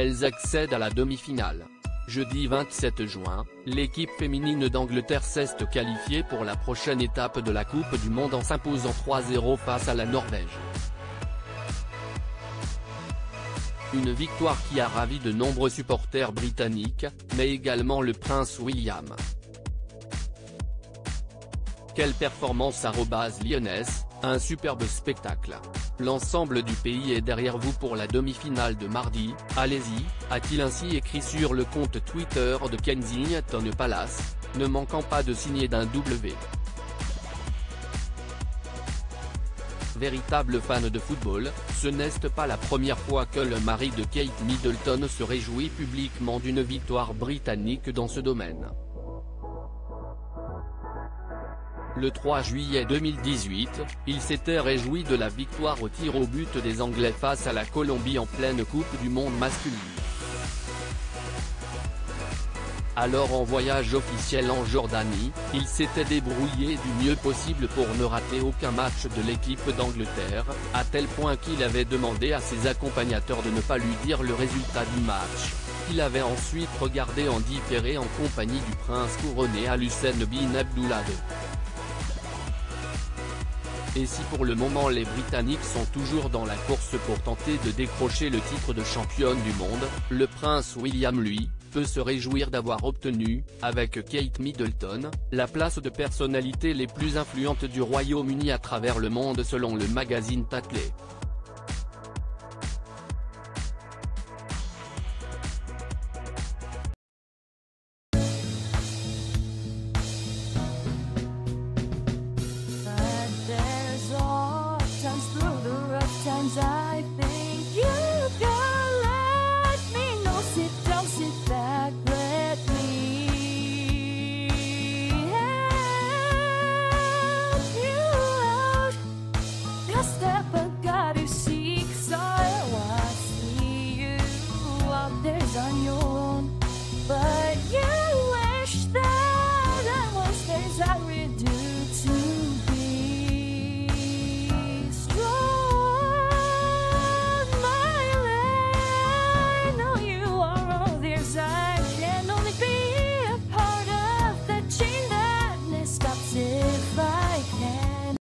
elles accèdent à la demi-finale. Jeudi 27 juin, l'équipe féminine d'Angleterre s'est qualifiée pour la prochaine étape de la Coupe du Monde en s'imposant 3-0 face à la Norvège. Une victoire qui a ravi de nombreux supporters britanniques, mais également le prince William. Quelle performance lyonnaise, un superbe spectacle. L'ensemble du pays est derrière vous pour la demi-finale de mardi, allez-y, a-t-il ainsi écrit sur le compte Twitter de Kensington Palace, ne manquant pas de signer d'un W. Véritable fan de football, ce n'est pas la première fois que le mari de Kate Middleton se réjouit publiquement d'une victoire britannique dans ce domaine. Le 3 juillet 2018, il s'était réjoui de la victoire au tir au but des Anglais face à la Colombie en pleine Coupe du Monde masculine. Alors en voyage officiel en Jordanie, il s'était débrouillé du mieux possible pour ne rater aucun match de l'équipe d'Angleterre, à tel point qu'il avait demandé à ses accompagnateurs de ne pas lui dire le résultat du match. Il avait ensuite regardé en différé en compagnie du prince couronné Al Hussein bin Abdullah. Et si pour le moment les Britanniques sont toujours dans la course pour tenter de décrocher le titre de championne du monde, le prince William lui, peut se réjouir d'avoir obtenu, avec Kate Middleton, la place de personnalité les plus influentes du Royaume-Uni à travers le monde selon le magazine Tatley.